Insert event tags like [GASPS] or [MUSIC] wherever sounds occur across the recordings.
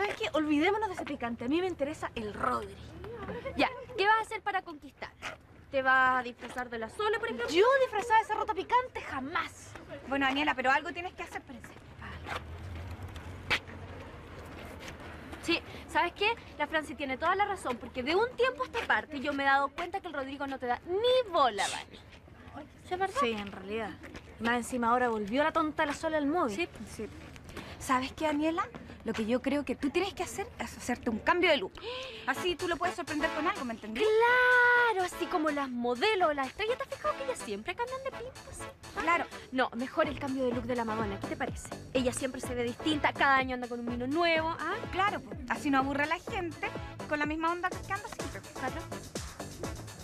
¿sabes qué? Olvidémonos de ese picante. A mí me interesa el Rodri. Ya, ¿qué vas a hacer para conquistar? ¿Te vas a disfrazar de la Sole, por ejemplo? Yo disfrazada de esa rota picante jamás. Bueno, Daniela, pero algo tienes que hacer, princesa. Sí, ¿sabes qué? La Franci tiene toda la razón, porque de un tiempo a esta parte yo me he dado cuenta que el Rodrigo no te da ni bola, Dani. ¿Sí es verdad? Sí, en realidad. Más encima ahora volvió la tonta la sola al móvil. Sí. Sí. ¿Sabes qué, Daniela? Lo que yo creo que tú tienes que hacer es hacerte un cambio de look. Así tú lo puedes sorprender con algo, ¿me entendí? Claro, así como las modelos, las estrellas, ¿te has fijado que ellas siempre cambian de pinta? así? Claro. No, mejor el cambio de look de la Madonna, ¿qué te parece? Ella siempre se ve distinta, cada año anda con un vino nuevo, ¿ah? Claro, pues, así no aburre a la gente con la misma onda que anda siempre. pues. Claro.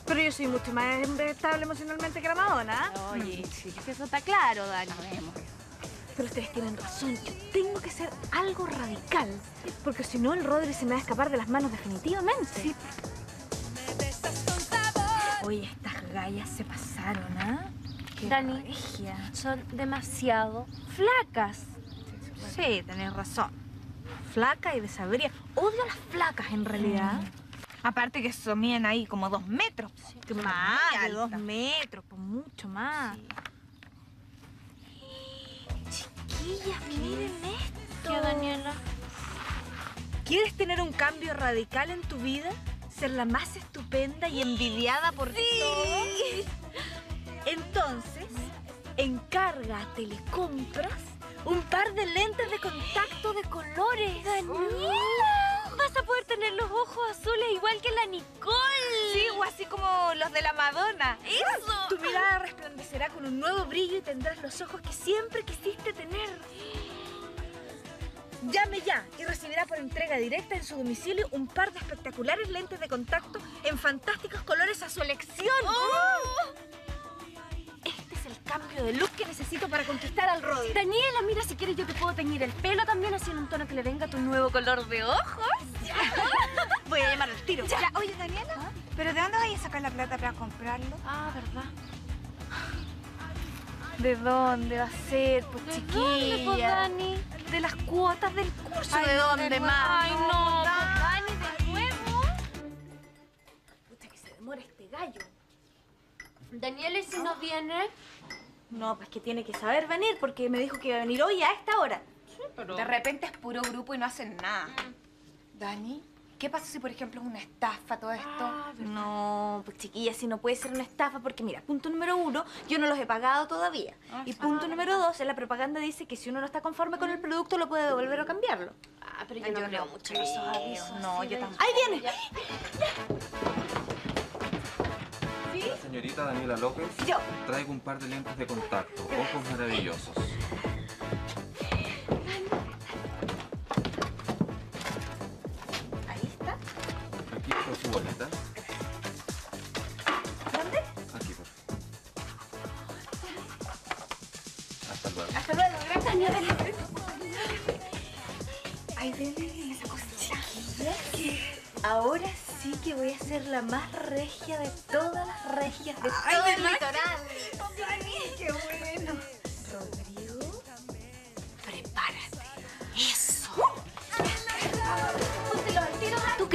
Pero yo soy mucho más estable emocionalmente que la Madonna. ¿ah? Oye, sí, que eso está claro, Dani. Pero ustedes tienen razón. Yo tengo que hacer algo radical. Porque si no, el Rodri se me va a escapar de las manos definitivamente. Oye, estas gallas se pasaron, ¿ah? Qué Dani. Son demasiado flacas. Sí, tenés razón. Flaca y desabrida. Odio a las flacas, en realidad. Aparte que eso miden ahí como dos metros. Muy más de dos metros, pues mucho más. Chiquillas, miren esto. ¿Qué, Daniela? ¿Quieres tener un cambio radical en tu vida? ¿Ser la más estupenda y envidiada por todos? Entonces, encarga a Telecompras un par de lentes de contacto de colores. ¡Daniela! A poder tener los ojos azules igual que la Nicole. Sí, o así como los de la Madonna. ¡Eso! Tu mirada resplandecerá con un nuevo brillo y tendrás los ojos que siempre quisiste tener. Llame ya y recibirá por entrega directa en su domicilio un par de espectaculares lentes de contacto en fantásticos colores a su elección. El cambio de look que necesito para conquistar al Rodri. Daniela, mira, si quieres yo te puedo teñir el pelo también así en un tono que le venga a tu nuevo color de ojos. [LAUGHS] Voy a llamar al tiro. Ya, oye, Daniela, ¿pero de dónde vais a sacar la plata para comprarlo? Ah, ¿verdad? ¿De dónde va a ser, pues ¿De chiquilla? dónde, pues, Dani? De las cuotas del curso. Ay, ¿De dónde de más? Ay, no, pues, Dani, de nuevo. Pucha, que se demora este gallo. Daniela, ¿y si no viene? No, pues que tiene que saber venir porque me dijo que iba a venir hoy a esta hora. De repente es puro grupo y no hacen nada. Dani, ¿qué pasa si, por ejemplo, es una estafa todo esto? No, pues chiquilla, si no puede ser una estafa porque mira, punto número uno, yo no los he pagado todavía. y punto número dos, en la propaganda dice que si uno no está conforme con el producto lo puede devolver o cambiarlo. Ah, pero yo Ay, no yo creo mucho en esos avisos. No, yo tampoco. ¡Ahí viene! Señorita Daniela López. Yo. Traigo un par de lentes de contacto, ojos maravillosos. Ahí está. Aquí está su boleta. ¿Dónde? Aquí, por favor. Hasta luego. Hasta luego, gracias. Ay, ven, esa cosita. Ahora sí que voy a ser la más regia de todas las regias de todo el litoral.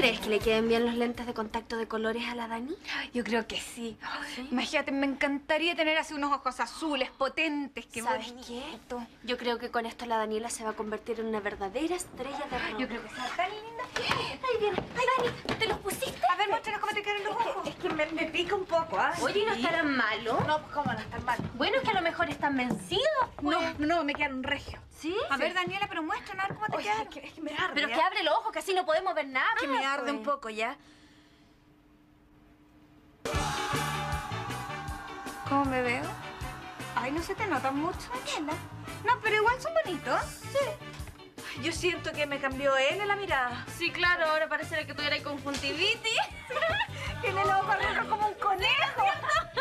Crees que le queden bien los lentes de contacto de colores a la Dani? Yo creo que sí. Imagínate, me encantaría tener así unos ojos azules, potentes, que ¿Sabes qué? Yo creo que con esto la Daniela se va a convertir en una verdadera estrella de rock. Yo creo que sea tan linda. [GASPS] Ahí viene. Ay, Dani, ¿te los pusiste? A ver, muéstranos cómo te quedan los ojos. Es que me, me pica un poco, ¿ah? Oye, ¿y ¿no estarán malos? No, pues cómo no están mal. Bueno, que están vencidos, pues. No, no, me quedaron regio. ¿Sí? A ver, Daniela, pero muéstranos a ver cómo te Oye, quedan. es que, es que me arde. Pero ¿ah? que abre los ojos, que así no podemos ver nada. que me arde pues. un poco ya. ¿Cómo me veo? Ay, no se te nota mucho, Daniela. No, pero igual son bonitos. Yo siento que me cambió él en la mirada. Sí, claro, ahora parece que tuviera conjuntivitis. [LAUGHS] Tiene los ojos rojos como un conejo.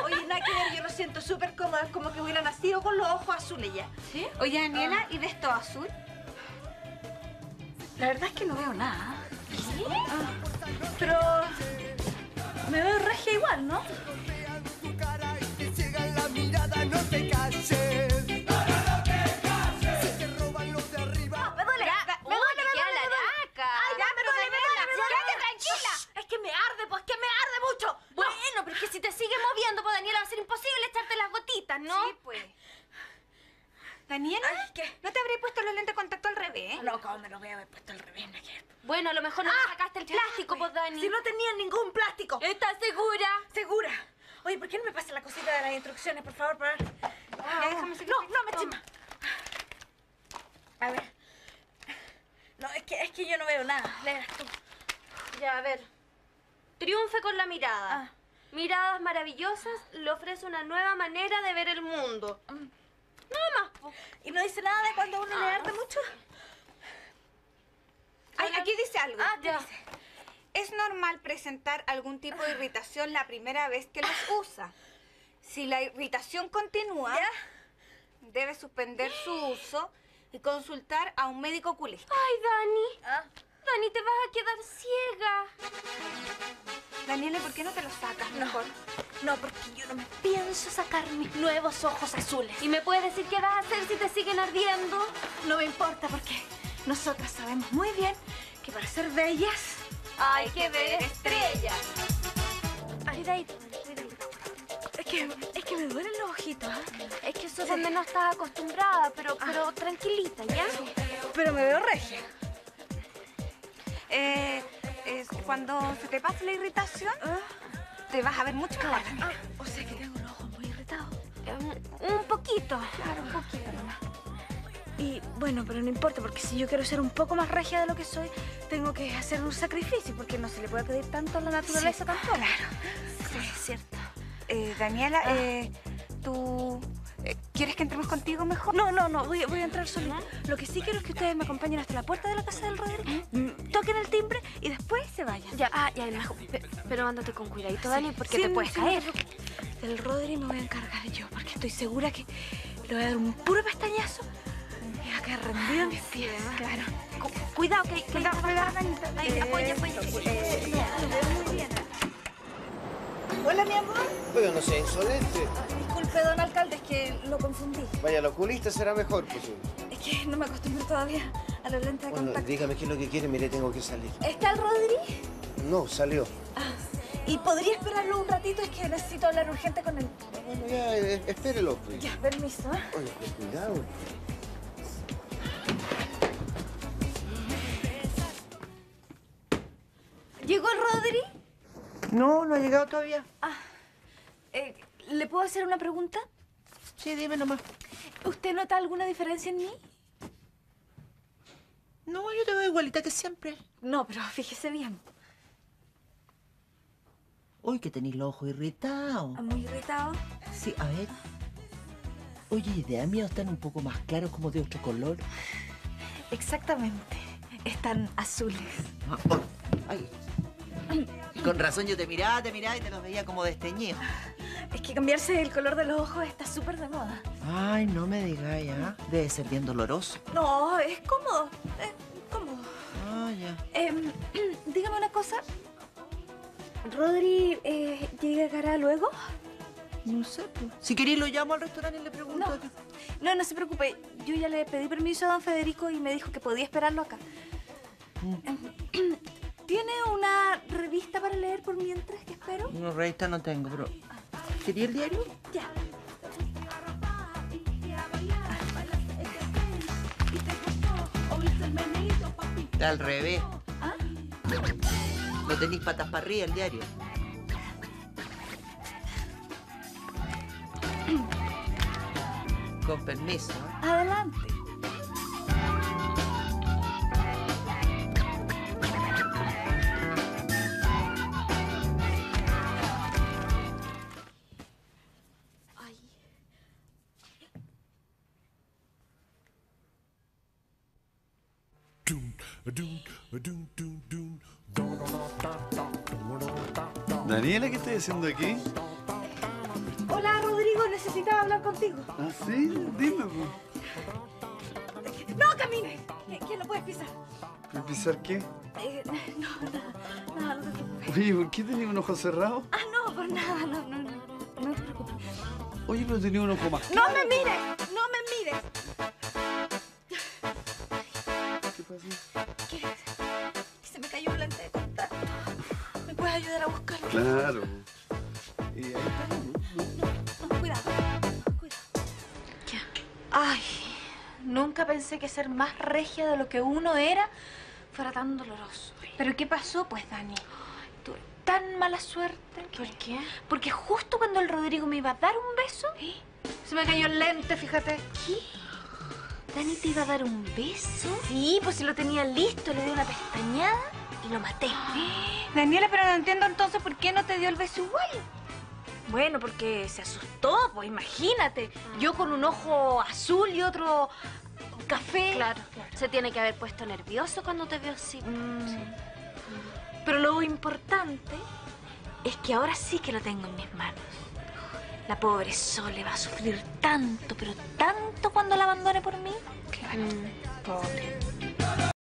Oye, nada que ver, yo lo siento súper cómoda, es como que hubiera nacido con los ojos azules ya. ¿Sí? Oye, Daniela, ¿y de esto azul? La verdad es que no veo nada. Ah, pero me veo regia igual, ¿no? Daniela, Ay, ¿qué? ¿no te habría puesto los lentes de contacto al revés? No, ¿cómo me lo voy a haber puesto al revés? ver. Bueno, a lo mejor no Ah, te sacaste el plástico, pues, Dani. Si no tenía ningún plástico. ¿Estás segura? ¿Segura? Oye, ¿por qué no me pasa la cosita de las instrucciones, por favor? Para... Déjame seguir no, no me Toma. chisma. A ver. No, es que, es que yo no veo nada. Léelas tú. Ya, a ver. Triunfe con la mirada. Ah. Miradas maravillosas le ofrece una nueva manera de ver el mundo. Nada más. po. ¿Y no dice nada de cuando uno le Ah, no mucho? Ay, aquí dice algo. Ah, Ya. dice. Es normal presentar algún tipo de irritación la primera vez que los usa. Si la irritación continúa, ¿Ya? debe suspender su uso y consultar a un médico oculista. Ay, Dani. Ah. Dani, te vas a quedar ciega. Daniela, ¿por qué no te lo sacas mejor? No, porque yo no me pienso sacar mis nuevos ojos azules. ¿Y me puedes decir qué vas a hacer si te siguen ardiendo? No me importa porque nosotras sabemos muy bien que para ser bellas Hay que ver estrellas. Cuidadito, cuidadito. Es que, es que me duelen los ojitos. ¿ah? Es que eso es donde no estás acostumbrada, pero, pero tranquilita, ¿ya? Pero me veo regia. Eh, cuando se te pase la irritación, Ah, te vas a ver mucho mejor. ah, o sea que tengo los ojos muy irritados. Un, un poquito. Claro, un poquito nomás. Y bueno, pero no importa, porque si yo quiero ser un poco más regia de lo que soy, tengo que hacer un sacrificio, porque no se le puede pedir tanto a la naturaleza tampoco. Claro. Sí, es cierto. Eh, Daniela, eh, ¿tú eh, quieres que entremos contigo mejor? No, no, no, voy, voy a entrar solita. Lo que sí quiero es que ustedes me acompañen hasta la puerta de la casa del Rodri, mm, toquen el timbre y después se vayan. Ya, ah, ya, mejor. Pe- Pero ándate con cuidadito, Dani, porque Sí, te puedes sí, caer. Del Rodri me voy a encargar yo, porque estoy segura que le voy a dar un puro pestañazo y va a quedar rendido en mis pies. Claro. Cu- Cuidado, que, que Cuidado, cuidado, Dani. Apoya, apoya. Hola, mi amor. Pero no sea insolente. Disculpe, don alcalde, es que lo confundí. Vaya, al oculista será mejor, pues. Es que no me acostumbro todavía a los lentes de Bueno, contacto. dígame qué es lo que quiere, mire, tengo que salir. ¿Está el Rodri? No, salió. ¿Y podría esperarlo un ratito? Es que necesito hablar urgente con él. Bueno, ya, eh, espérelo, pues. Ya, permiso. ¿eh? Oye, pues, cuidado. No, no ha llegado todavía. Eh, ¿Le puedo hacer una pregunta? Sí, dime nomás. ¿Usted nota alguna diferencia en mí? No, yo te veo igualita que siempre. No, pero [LAUGHS] fíjese bien. Uy, que tenéis los ojos irritados. Muy irritado. Sí, a ver. Oye, idea mía están un poco más claros como de otro color. Exactamente. Están azules. Ah, oh, ay. Con razón yo te miraba, te miraba y te los veía como desteñidos. Es que cambiarse el color de los ojos está súper de moda. Ay, no me digas ya. Debe ser bien doloroso. No, es cómodo. Es cómodo. Ah, ya. Em, [CLEARS THROAT] dígame una cosa. ¿Rodri eh, llegará luego? No sé, pues. Si queréis lo llamo al restaurante y le pregunto. No. No, no se preocupe. Yo ya le pedí permiso a don Federico y me dijo que podía esperarlo acá. Em, [CLEARS THROAT] ¿Tiene una revista para leer por mientras que espero? No, revista no tengo, pero... ¿Quería el diario? Ya. Está al revés. ¿Ah? No tenéis patas para arriba el diario. [CLEARS THROAT] Con permiso. ¿eh? Adelante. Daniela, ¿qué estás haciendo aquí? Hola, Rodrigo. Necesitaba hablar contigo. Ah, sí, dime, pues. ¡No camines! Que no puedes pisar. ¿Puedes pisar qué? Eh, no, no, no, no te preocupes. Oye, ¿por qué tenía un ojo cerrado? Ah, no, por nada, no, no, no, no te preocupes. Oye, pero tenía un ojo más. ¡No me mires! ¿Qué? ¿Qué? Se me cayó un lente de contacto. ¿Me puedes ayudar a buscarlo? Claro. Y ahí está. No, cuidado. Cuidado. Ya. Ay, Nunca pensé que ser más regia de lo que uno era fuera tan doloroso. ¿Pero qué pasó, pues, Dani? Tuve tan mala suerte. ¿Por qué? Porque justo cuando el Rodrigo me iba a dar un beso, se me cayó el lente, fíjate. ¿Qué? ¿Dani te iba a dar un beso? Sí, pues si lo tenía listo, le di una pestañada y lo maté. [GASPS] Daniela, pero no entiendo entonces por qué no te dio el beso igual. Bueno, porque se asustó, pues imagínate. Yo con un ojo azul y otro café. Claro, se tiene que haber puesto nervioso cuando te vio así. Mm. Pero lo importante es que ahora sí que lo tengo en mis manos. La pobre Sole va a sufrir tanto, pero tanto cuando la abandone por mí. Claro. Pobre.